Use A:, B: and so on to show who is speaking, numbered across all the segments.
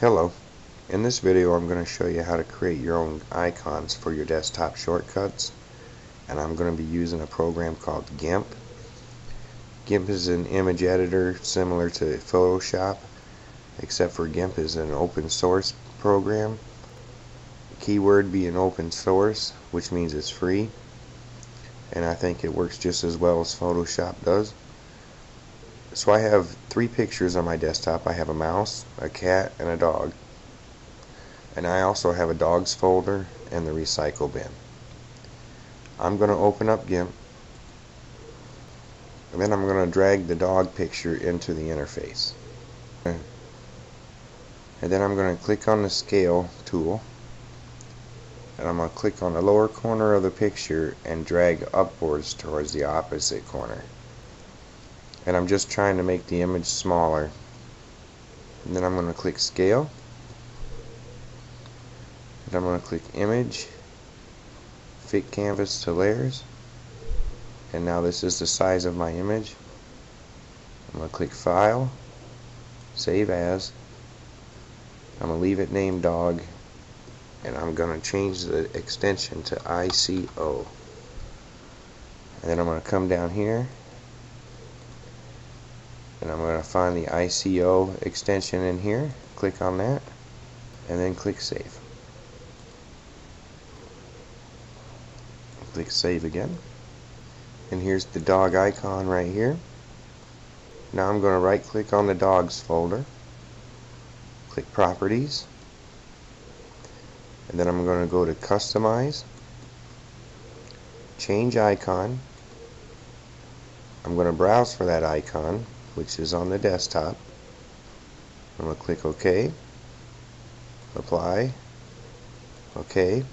A: Hello. In this video I'm going to show you how to create your own icons for your desktop shortcuts and I'm going to be using a program called GIMP. GIMP is an image editor similar to Photoshop except for GIMP is an open source program. Keyword being open source which means it's free and I think it works just as well as Photoshop does. So I have three pictures on my desktop. I have a mouse, a cat, and a dog. And I also have a dogs folder and the recycle bin. I'm going to open up GIMP and then I'm going to drag the dog picture into the interface. And then I'm going to click on the scale tool and I'm going to click on the lower corner of the picture and drag upwards towards the opposite corner and I'm just trying to make the image smaller. And then I'm going to click scale. And I'm going to click image. Fit canvas to layers. And now this is the size of my image. I'm going to click file. Save as. I'm going to leave it named dog. And I'm going to change the extension to ICO and then I'm going to come down here and I'm going to find the ICO extension in here click on that and then click save. Click save again. And here's the dog icon right here. Now I'm going to right click on the dogs folder click properties and then I'm going to go to customize change icon. I'm going to browse for that icon which is on the desktop. I'm going to click OK, apply, OK,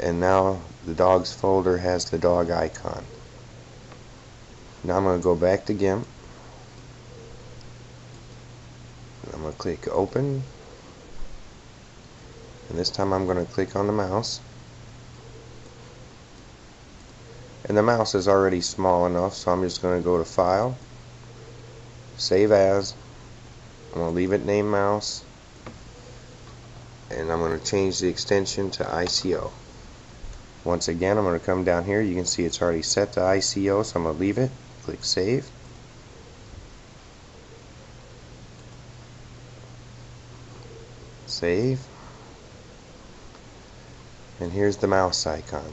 A: and now the dogs folder has the dog icon. Now I'm going to go back to GIMP. I'm going to click open and this time I'm going to click on the mouse and the mouse is already small enough so I'm just going to go to file save as. I'm going to leave it name mouse. And I'm going to change the extension to ICO once again I'm going to come down here. You can see it's already set to ICO so I'm going to leave it. Click save. Save. And here's the mouse icon.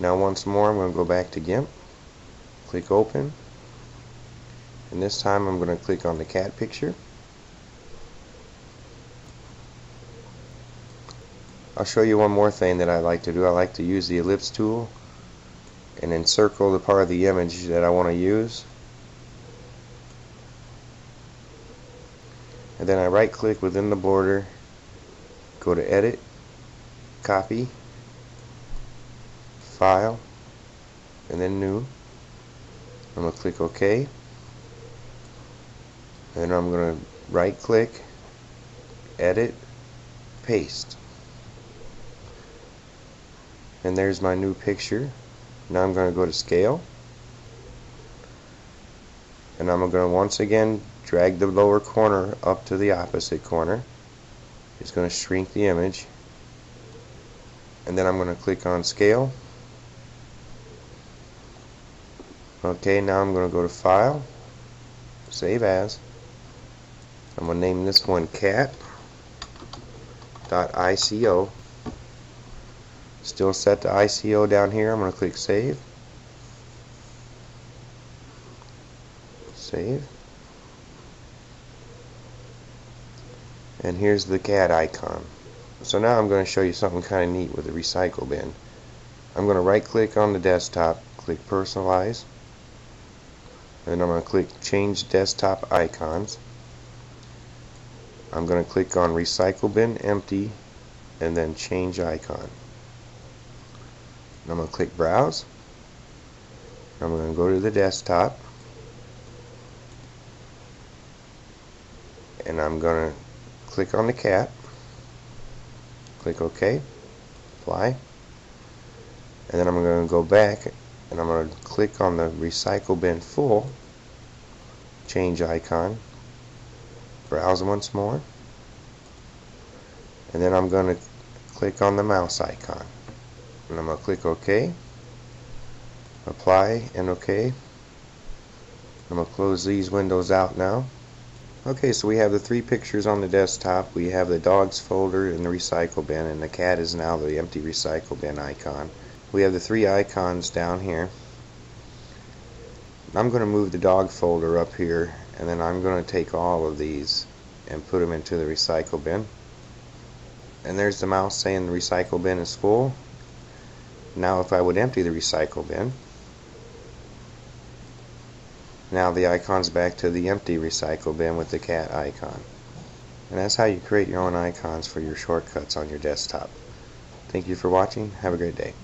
A: Now once more I'm going to go back to GIMP. Click open and this time I'm going to click on the cat picture. I'll show you one more thing that I like to do. I like to use the ellipse tool and encircle the part of the image that I want to use. And then I right click within the border go to edit copy file and then new. I'm going to click OK and I'm going to right click edit paste. And there's my new picture. Now I'm going to go to scale. And I'm going to once again drag the lower corner up to the opposite corner. It's going to shrink the image. And then I'm going to click on scale. Okay now I'm going to go to file. Save as I'm going to name this one cat.ico. Still set to ICO down here. I'm going to click save. Save. And here's the cat icon. So now I'm going to show you something kind of neat with the recycle bin. I'm going to right click on the desktop, click personalize, and I'm going to click change desktop icons. I'm going to click on recycle bin empty and then change icon. I'm going to click browse. I'm going to go to the desktop. And I'm going to click on the cat. Click OK. Apply. And then I'm going to go back and I'm going to click on the recycle bin full change icon browse once more. And then I'm going to click on the mouse icon. And I'm going to click OK. Apply and OK. I'm going to close these windows out now. Okay so we have the three pictures on the desktop. We have the dogs folder and the recycle bin and the cat is now the empty recycle bin icon. We have the three icons down here. I'm going to move the dog folder up here and then I'm going to take all of these and put them into the recycle bin. And there's the mouse saying the recycle bin is full. Now if I would empty the recycle bin now the icon's back to the empty recycle bin with the cat icon. And that's how you create your own icons for your shortcuts on your desktop. Thank you for watching. Have a great day